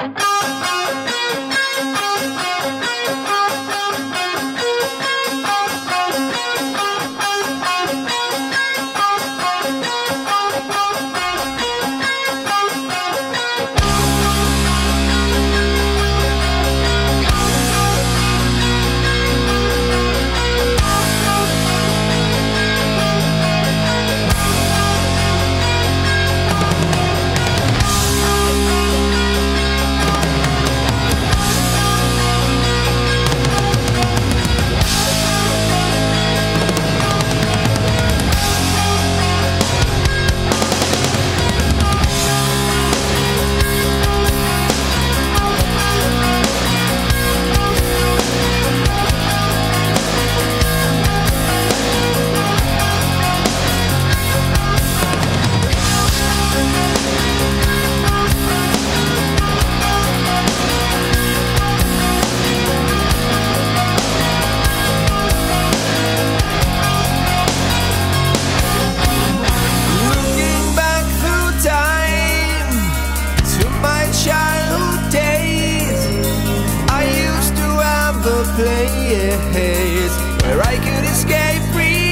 Looking place where I could escape reality.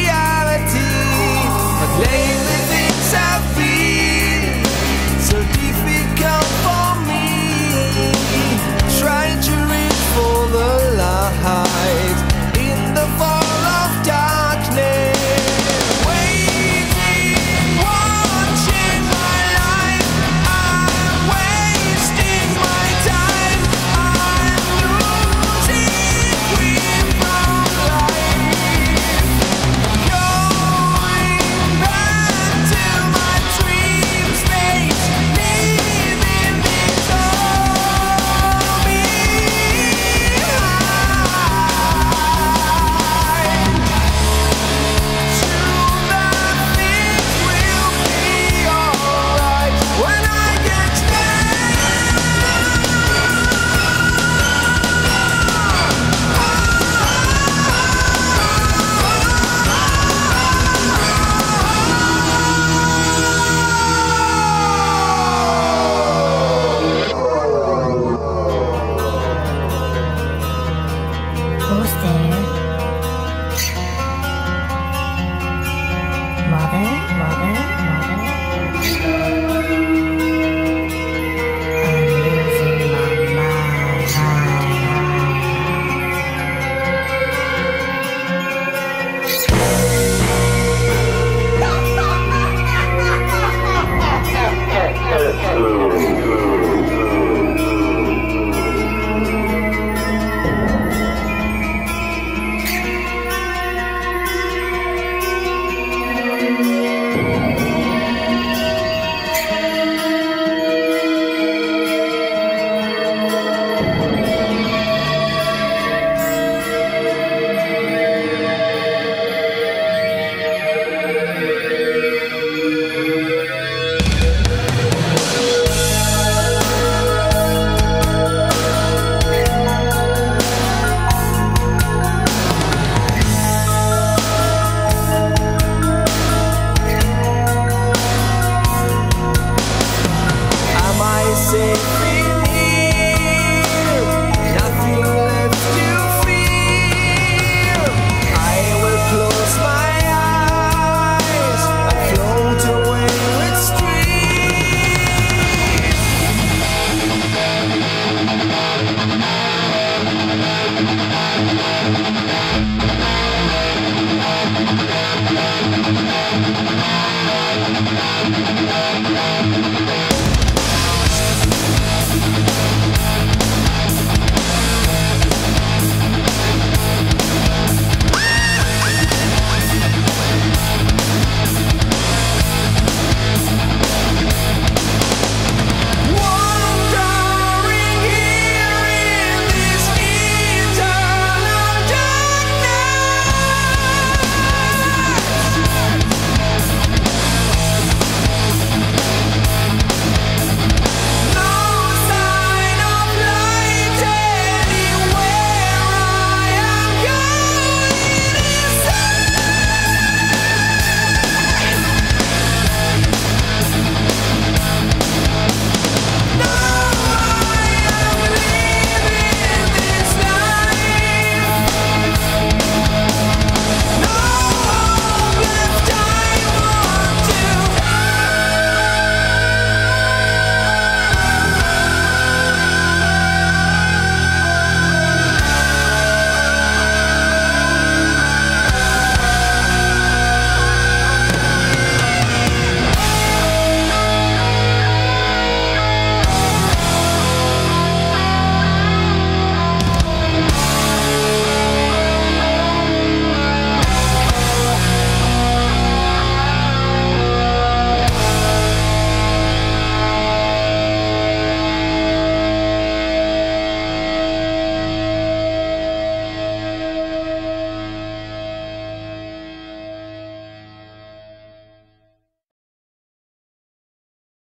mother